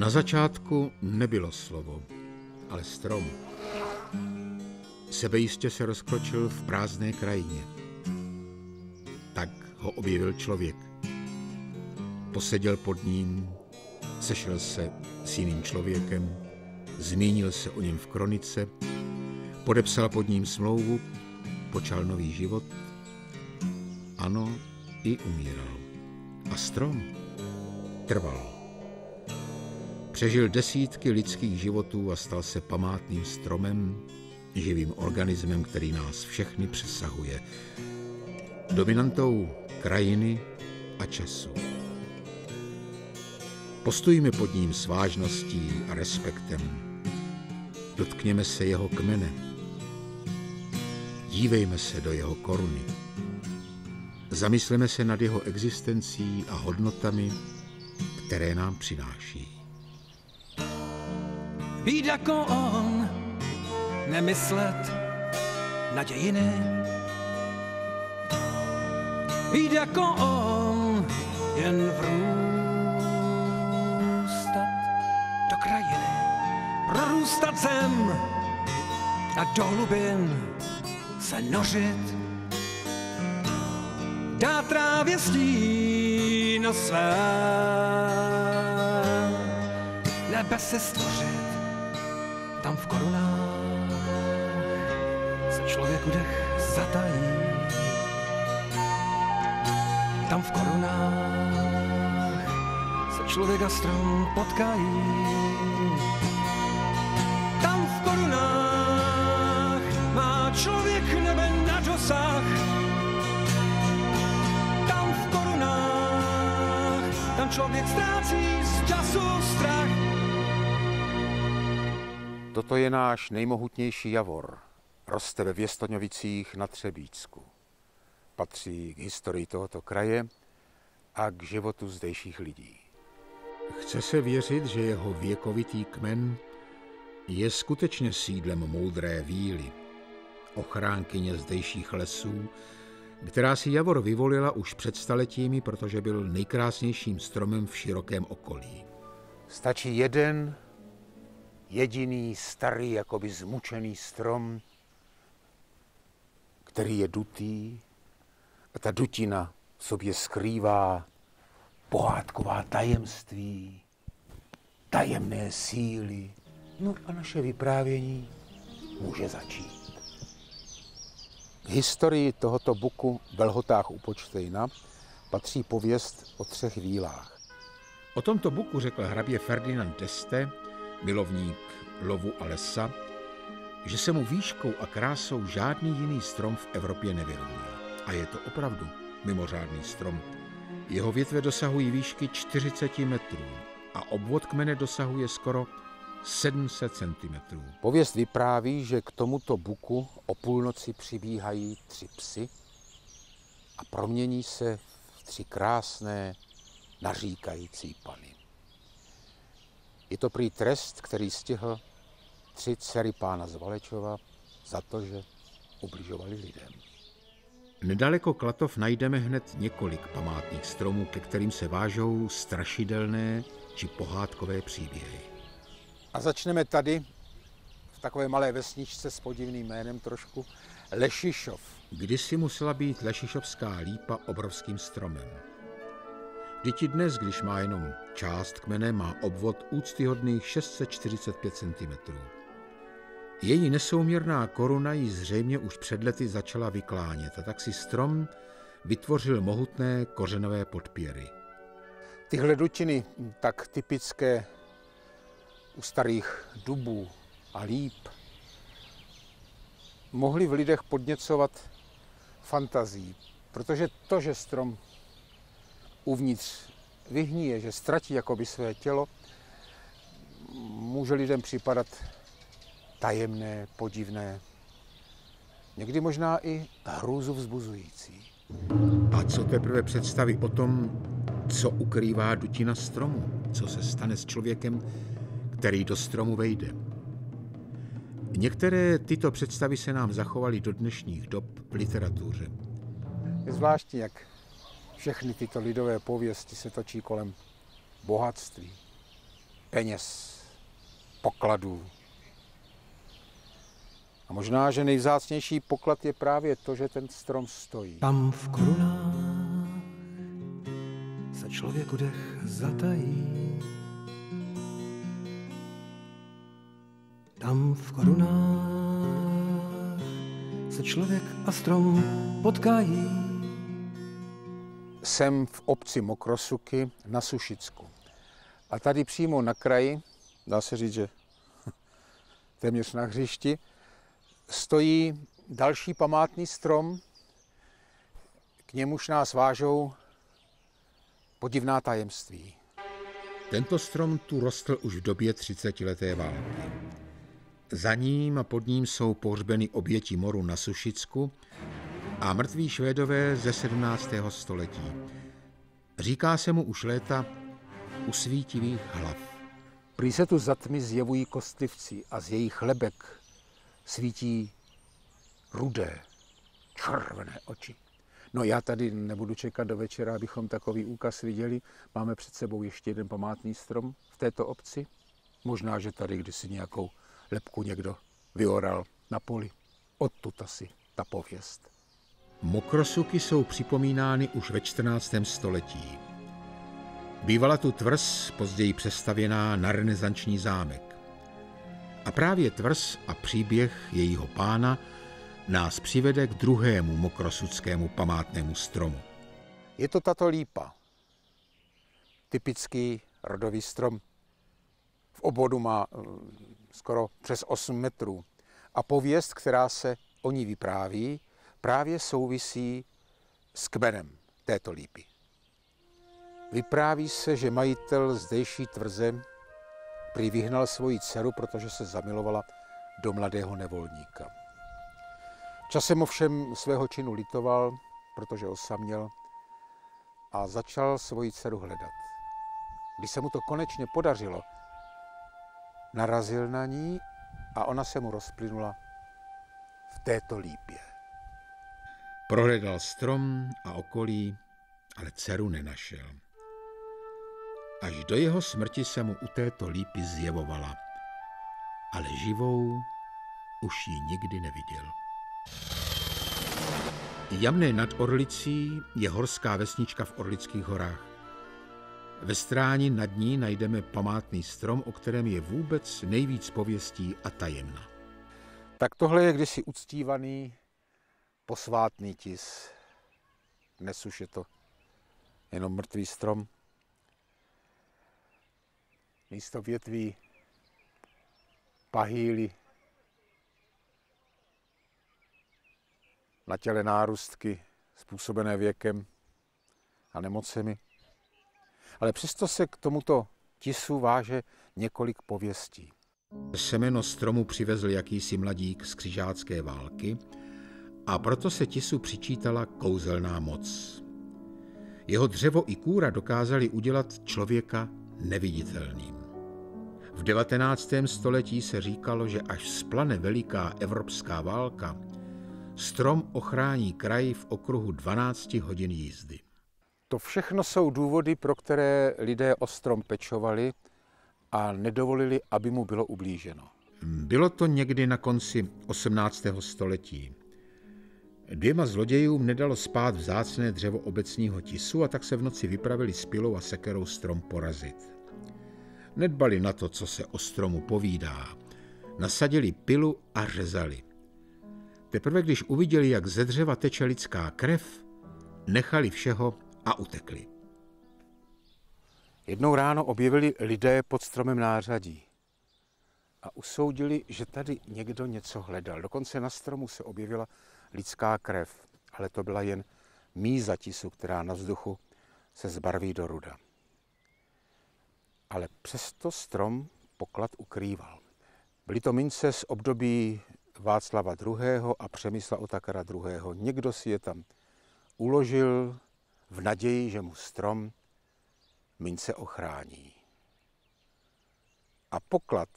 Na začátku nebylo slovo, ale strom. Sebejistě se rozkročil v prázdné krajině. Tak ho objevil člověk. Poseděl pod ním, sešel se s jiným člověkem, zmínil se o něm v kronice, podepsal pod ním smlouvu, počal nový život, ano, i umíral. A strom trval. Přežil desítky lidských životů a stal se památným stromem, živým organismem, který nás všechny přesahuje. Dominantou krajiny a času. Postojíme pod ním s vážností a respektem. Dotkněme se jeho kmene. Dívejme se do jeho koruny. Zamysleme se nad jeho existencí a hodnotami, které nám přináší. Být jako on, nemyslet na dějiny. Být jako on, jen vrůstat do krajiny. Prorůstat zem a do hlubin se nořit. Dát trávě stín na své nebe se stvořit se člověku dech zatají. Tam v korunách se člověk a strom potkají. Tam v korunách má člověk nebe na dosah. Tam v korunách, tam člověk ztrácí z času strach. Toto je náš nejmohutnější javor. Roste ve Věstoňovicích na Třebícku. Patří k historii tohoto kraje a k životu zdejších lidí. Chce se věřit, že jeho věkovitý kmen je skutečně sídlem moudré víly, ochránkyně zdejších lesů, která si Javor vyvolila už před staletími, protože byl nejkrásnějším stromem v širokém okolí. Stačí jeden jediný starý, jakoby zmučený strom, který je dutý a ta dutina v sobě skrývá pohádková tajemství, tajemné síly. No a naše vyprávění může začít. K historii tohoto buku Velhotách u Počtejna patří pověst o třech vílách. O tomto buku řekl hrabě Ferdinand d'Este, milovník lovu a lesa, že se mu výškou a krásou žádný jiný strom v Evropě nevyrovná. A je to opravdu mimořádný strom. Jeho větve dosahují výšky 40 metrů a obvod kmene dosahuje skoro 700 cm. Pověst vypráví, že k tomuto buku o půlnoci přibíhají tři psy a promění se v tři krásné, naříkající pany. Je to prý trest, který stihl tři dcery pána z Valečova za to, že ubližovali lidem. Nedaleko Klatov najdeme hned několik památných stromů, ke kterým se vážou strašidelné či pohádkové příběhy. A začneme tady, v takové malé vesničce s podivným jménem trošku, Lešišov. Kdysi musela být Lešišovská lípa obrovským stromem. Vždyť dnes, když má jenom část kmene, má obvod úctyhodných 645 cm. Její nesouměrná koruna ji zřejmě už před lety začala vyklánět a tak si strom vytvořil mohutné kořenové podpěry. Tyhle dutiny, tak typické u starých dubů a líp, mohly v lidech podněcovat fantazii, protože to, že strom uvnitř vyhníje, že ztratí jakoby své tělo, může lidem připadat tajemné, podivné, někdy možná i hrůzu vzbuzující. A co teprve představy o tom, co ukrývá dutina stromu, co se stane s člověkem, který do stromu vejde. Některé tyto představy se nám zachovaly do dnešních dob v literatuře. Je zvláštní, jak všechny tyto lidové pověsti se točí kolem bohatství, peněz, pokladů. A možná, že nejvzácnější poklad je právě to, že ten strom stojí. Tam v korunách se člověku dech zatají. Tam v korunách se člověk a strom potkají. Jsem v obci Mokrosuky na Sušicku. A tady přímo na kraji, dá se říct, že téměř na hřišti, stojí další památný strom, k němuž nás vážou podivná tajemství. Tento strom tu rostl už v době 30-leté války. Za ním a pod ním jsou pohřbeny oběti moru na Sušicku a mrtví švédové ze 17. století. Říká se mu už léta usvítivých hlav. Prý se tu za tmy zjevují kostlivci a z jejich lebek svítí rudé, červené oči. No já tady nebudu čekat do večera, abychom takový úkaz viděli. Máme před sebou ještě jeden památný strom v této obci. Možná, že tady kdysi nějakou lepku někdo vyoral na poli. Odtud asi ta pověst. Mokrosuky jsou připomínány už ve 14. století. Bývala tu tvrz, později přestavěná na renesanční zámek. A právě tvrz a příběh jejího pána nás přivede k druhému mokrosudskému památnému stromu. Je to tato lípa. Typický rodový strom. V obodu má eh, skoro přes 8 metrů. A pověst, která se o ní vypráví, právě souvisí s kmenem této lípy. Vypráví se, že majitel zdejší tvrze prý vyhnal svoji dceru, protože se zamilovala do mladého nevolníka. Časem ovšem svého činu litoval, protože osaměl a začal svoji dceru hledat. Když se mu to konečně podařilo, narazil na ní a ona se mu rozplynula v této lípě. Prohledal strom a okolí, ale dceru nenašel. Až do jeho smrti se mu u této lípy zjevovala, ale živou už ji nikdy neviděl. Jamné nad Orlicí je horská vesnička v Orlických horách. Ve stráni nad ní najdeme památný strom, o kterém je vůbec nejvíc pověstí a tajemna. Tak tohle je kdysi uctívaný posvátný tis. Dnes už je to jenom mrtvý strom. Místo větví pahýly na těle nárůstky způsobené věkem a nemocemi. Ale přesto se k tomuto tisu váže několik pověstí. Semeno stromu přivezl jakýsi mladík z křižácké války a proto se tisu přičítala kouzelná moc. Jeho dřevo i kůra dokázali udělat člověka neviditelným. V 19. století se říkalo, že až splane veliká evropská válka, strom ochrání kraj v okruhu 12 hodin jízdy. To všechno jsou důvody, pro které lidé o strom pečovali a nedovolili, aby mu bylo ublíženo. Bylo to někdy na konci 18. století. Dvěma zlodějům nedalo spát vzácné dřevo obecního tisu a tak se v noci vypravili s pilou a sekerou strom porazit. Nedbali na to, co se o stromu povídá. Nasadili pilu a řezali. Teprve když uviděli, jak ze dřeva teče lidská krev, nechali všeho a utekli. Jednou ráno objevili lidé pod stromem nářadí a usoudili, že tady někdo něco hledal. Dokonce na stromu se objevila lidská krev, ale to byla jen míza tisu, která na vzduchu se zbarví do ruda. Ale přesto strom poklad ukrýval. Byly to mince z období Václava II. a Přemysla Otakara II. Někdo si je tam uložil v naději, že mu strom mince ochrání. A poklad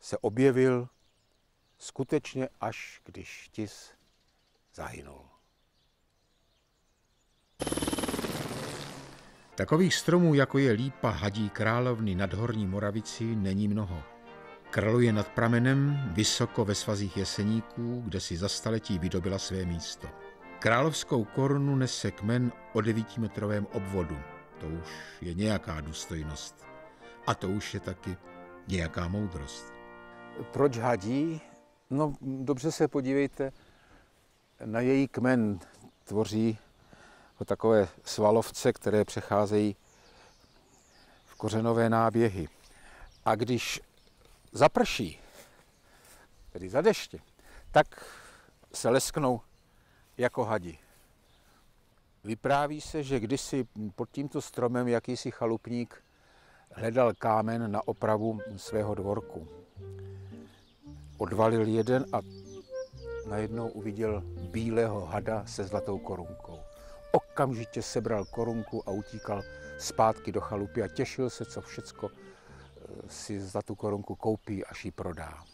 se objevil skutečně až když tis zahynul. Takových stromů, jako je lípa hadí královny nad Horní Moravici, není mnoho. Kraluje nad pramenem, vysoko ve svazích jeseníků, kde si za staletí vydobila své místo. Královskou korunu nese kmen o devítimetrovém obvodu. To už je nějaká důstojnost. A to už je taky nějaká moudrost. Proč hadí? No, dobře se podívejte na její kmen. Tvoří ho takové svalovce, které přecházejí v kořenové náběhy. A když zaprší, tedy za deště, tak se lesknou jako hadi. Vypráví se, že kdysi pod tímto stromem jakýsi chalupník hledal kámen na opravu svého dvorku. Odvalil jeden a najednou uviděl bílého hada se zlatou korunkou. Okamžitě sebral korunku a utíkal zpátky do chalupy a těšil se, co všecko eh, si za tu korunku koupí, až ji prodá.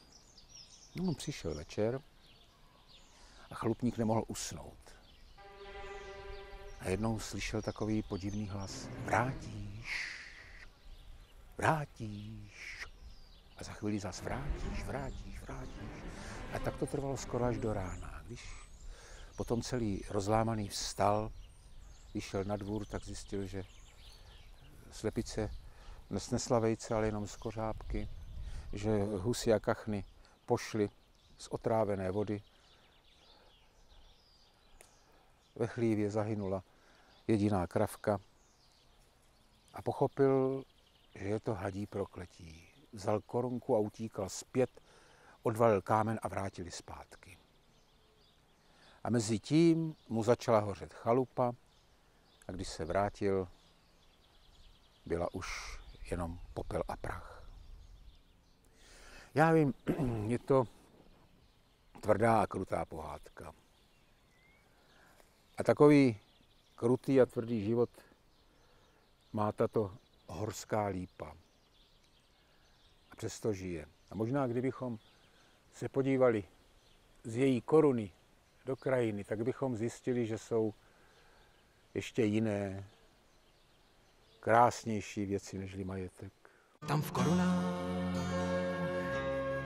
No, přišel večer a chalupník nemohl usnout. A jednou slyšel takový podivný hlas. Vrátíš, vrátíš. A za chvíli zas vrátíš, vrátíš, vrátíš. A tak to trvalo skoro až do rána. Když potom celý rozlámaný vstal, vyšel na dvůr, tak zjistil, že slepice nesnesla vejce, ale jenom z kořápky, že husy a kachny pošly z otrávené vody. Ve chlívě zahynula jediná kravka a pochopil, že je to hadí prokletí. Vzal korunku a utíkal zpět, odvalil kámen a vrátili zpátky. A mezi tím mu začala hořet chalupa a když se vrátil, byla už jenom popel a prach. Já vím, je to tvrdá a krutá pohádka. A takový krutý a tvrdý život má tato horská lípa. A přesto žije. A možná, kdybychom se podívali z její koruny do krajiny, tak bychom zjistili, že jsou ještě jiné, krásnější věci nežli majetek. Tam v korunách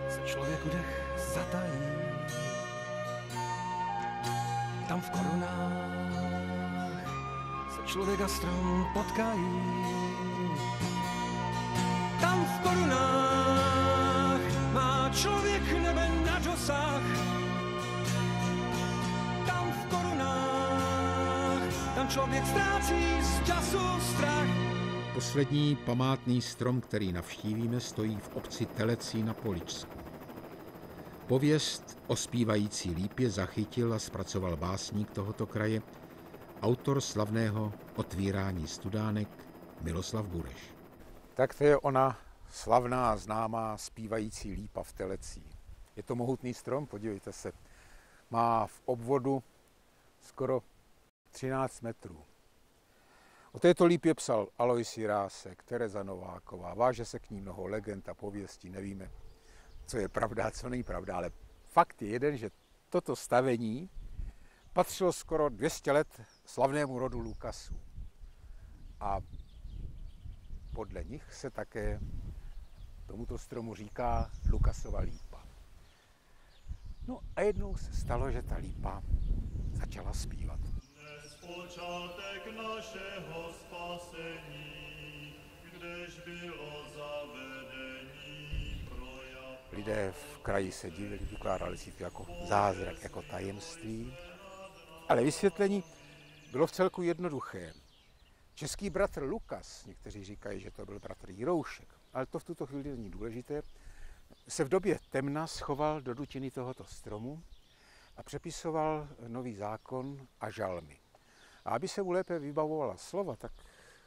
se člověku dech zatají. Tam v korunách se člověk a strom potkají. Tam v korunách má člověk člověk ztrácí z času strach. Poslední památný strom, který navštívíme, stojí v obci Telecí na Poličsku. Pověst o zpívající lípě zachytil a zpracoval básník tohoto kraje, autor slavného otvírání studánek Miloslav Bureš. Tak to je ona slavná, známá, zpívající lípa v Telecí. Je to mohutný strom, podívejte se. Má v obvodu skoro 13 metrů. O této lípě psal Alois Jirásek, Tereza Nováková, váže se k ní mnoho legend a pověstí, nevíme, co je pravda, co není pravda, ale fakt je jeden, že toto stavení patřilo skoro 200 let slavnému rodu Lukasů. A podle nich se také tomuto stromu říká Lukasova lípa. No a jednou se stalo, že ta lípa začala zpívat. Počátek našeho spasení, kdež bylo zavedení projav. Lidé v kraji se divili, vykládali si to jako zázrak, jako tajemství. Ale vysvětlení bylo v celku jednoduché. Český bratr Lukas, někteří říkají, že to byl bratr Jiroušek, ale to v tuto chvíli není důležité, se v době temna schoval do dutiny tohoto stromu a přepisoval nový zákon a žalmy. A aby se mu lépe vybavovala slova, tak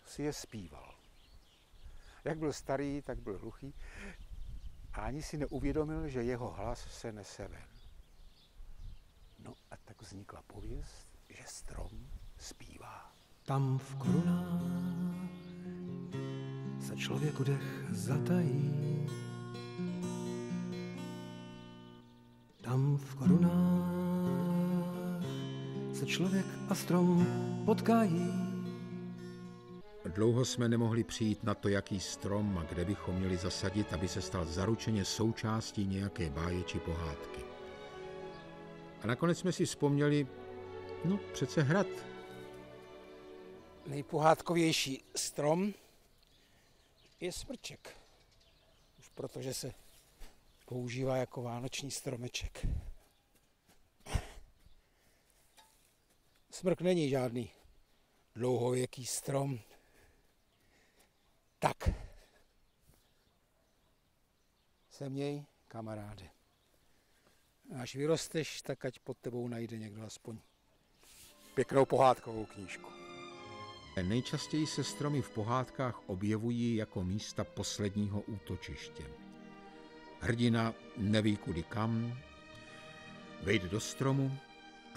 si je zpíval. Jak byl starý, tak byl hluchý a ani si neuvědomil, že jeho hlas se nese ven. No a tak vznikla pověst, že strom zpívá. Tam v korunách se člověku dech zatají. Tam v korunách se člověk a strom potkají. Dlouho jsme nemohli přijít na to, jaký strom a kde bychom měli zasadit, aby se stal zaručeně součástí nějaké báje či pohádky. A nakonec jsme si vzpomněli, no přece hrad. Nejpohádkovější strom je smrček. Už protože se používá jako vánoční stromeček. Smrk není žádný dlouhověký strom. Tak. Se měj, kamaráde. Až vyrosteš, tak ať pod tebou najde někdo aspoň pěknou pohádkovou knížku. Nejčastěji se stromy v pohádkách objevují jako místa posledního útočiště. Hrdina neví kudy kam, vejde do stromu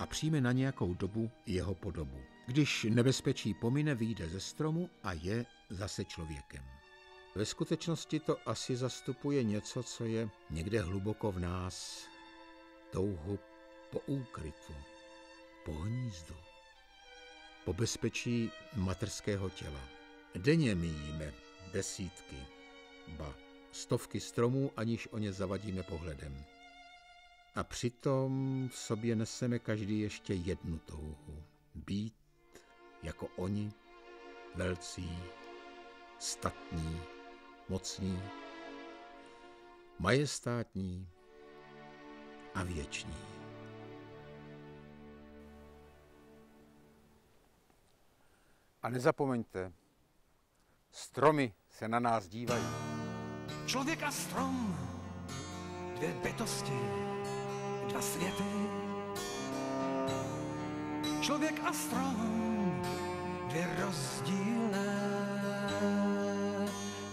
a přijme na nějakou dobu jeho podobu. Když nebezpečí pomine, vyjde ze stromu a je zase člověkem. Ve skutečnosti to asi zastupuje něco, co je někde hluboko v nás, touhu po úkrytu, po hnízdu, po bezpečí materského těla. Denně míjíme desítky, ba stovky stromů, aniž o ně zavadíme pohledem. A přitom v sobě neseme každý ještě jednu touhu. Být jako oni, velcí, statní, mocní, majestátní a věční. A nezapomeňte, stromy se na nás dívají. Člověk a strom, dvě bytosti, dva světy. Člověk a strom, dvě rozdílné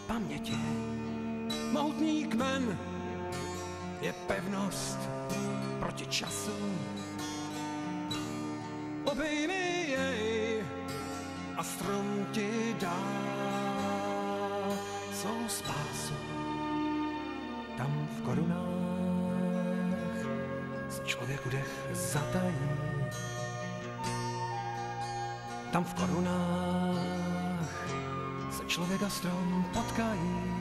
paměti. Mohutný kmen je pevnost proti času. Obejmi jej a strom ti dá svou spásu. Tam v korunách se člověku dech zatají. Tam v korunách se člověk a strom potkají.